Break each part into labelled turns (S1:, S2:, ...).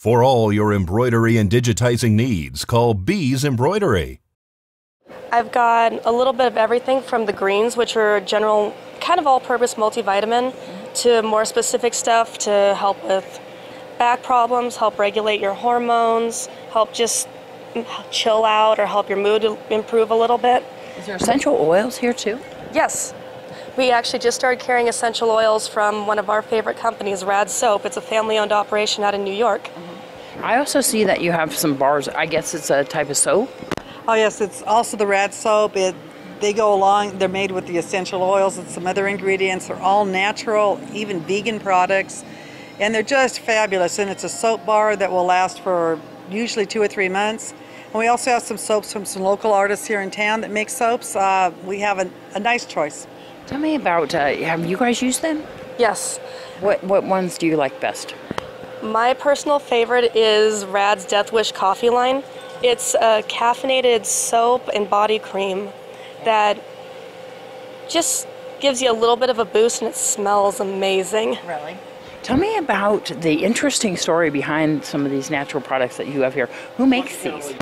S1: For all your embroidery and digitizing needs, call Bees Embroidery.
S2: I've got a little bit of everything from the greens, which are general, kind of all purpose multivitamin, to more specific stuff to help with back problems, help regulate your hormones, help just chill out or help your mood improve a little bit.
S3: Is there essential oils here too?
S2: Yes. We actually just started carrying essential oils from one of our favorite companies, Rad Soap. It's a family owned operation out in New York. Mm-hmm.
S3: I also see that you have some bars. I guess it's a type of soap.
S4: Oh yes, it's also the Rad soap. It they go along. They're made with the essential oils and some other ingredients. They're all natural, even vegan products, and they're just fabulous. And it's a soap bar that will last for usually two or three months. And we also have some soaps from some local artists here in town that make soaps. Uh, we have a, a, nice choice.
S3: Tell me about. Uh, have you guys used them?
S2: Yes.
S3: What what ones do you like best?
S2: My personal favorite is Rad's Death Wish coffee line. It's a caffeinated soap and body cream that just gives you a little bit of a boost and it smells amazing.
S3: Really? Tell me about the interesting story behind some of these natural products that you have here. Who makes these?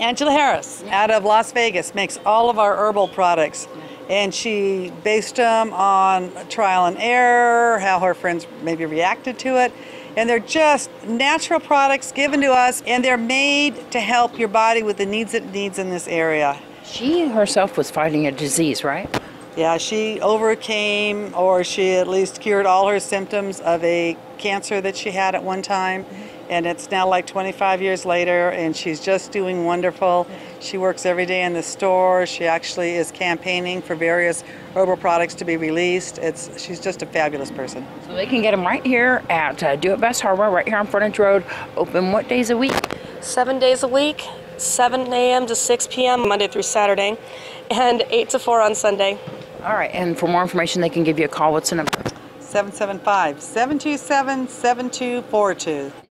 S4: Angela Harris out of Las Vegas makes all of our herbal products. And she based them on trial and error, how her friends maybe reacted to it and they're just natural products given to us and they're made to help your body with the needs it needs in this area.
S3: She herself was fighting a disease, right?
S4: Yeah, she overcame or she at least cured all her symptoms of a cancer that she had at one time and it's now like 25 years later and she's just doing wonderful. She works every day in the store. She actually is campaigning for various herbal products to be released. It's she's just a fabulous person.
S3: So they can get them right here at uh, do it best hardware right here on frontage road open what days a week?
S2: Seven days a week 7 a.m to 6 p.m monday through saturday and 8 to 4 on sunday.
S3: All right and for more information they can give you a call. What's the number?
S4: 775 727 7242